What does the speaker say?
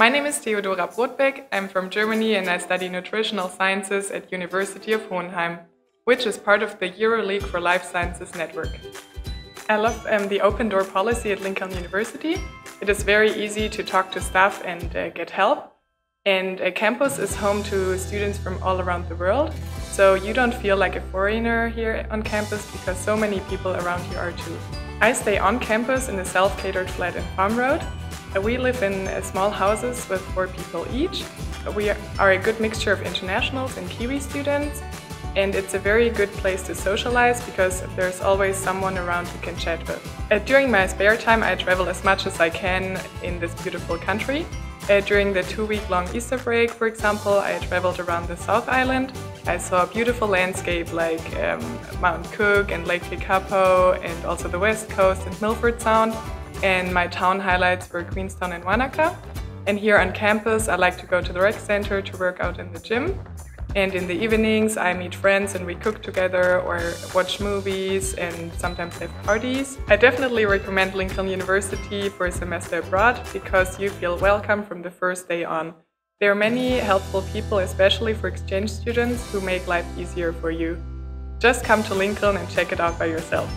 My name is Theodora Brodbeck. I'm from Germany and I study nutritional sciences at University of Hohenheim, which is part of the EuroLeague for Life Sciences network. I love um, the open door policy at Lincoln University. It is very easy to talk to staff and uh, get help. And a campus is home to students from all around the world. So you don't feel like a foreigner here on campus because so many people around you are too. I stay on campus in a self-catered flat in Farm Road we live in uh, small houses with four people each. We are a good mixture of internationals and Kiwi students, and it's a very good place to socialize because there's always someone around you can chat with. Uh, during my spare time, I travel as much as I can in this beautiful country. Uh, during the two-week-long Easter break, for example, I traveled around the South Island. I saw a beautiful landscape like um, Mount Cook and Lake Tekapo and also the West Coast and Milford Sound and my town highlights were Queenstown and Wanaka. And here on campus, I like to go to the rec center to work out in the gym. And in the evenings, I meet friends and we cook together or watch movies and sometimes have parties. I definitely recommend Lincoln University for a semester abroad because you feel welcome from the first day on. There are many helpful people, especially for exchange students, who make life easier for you. Just come to Lincoln and check it out by yourself.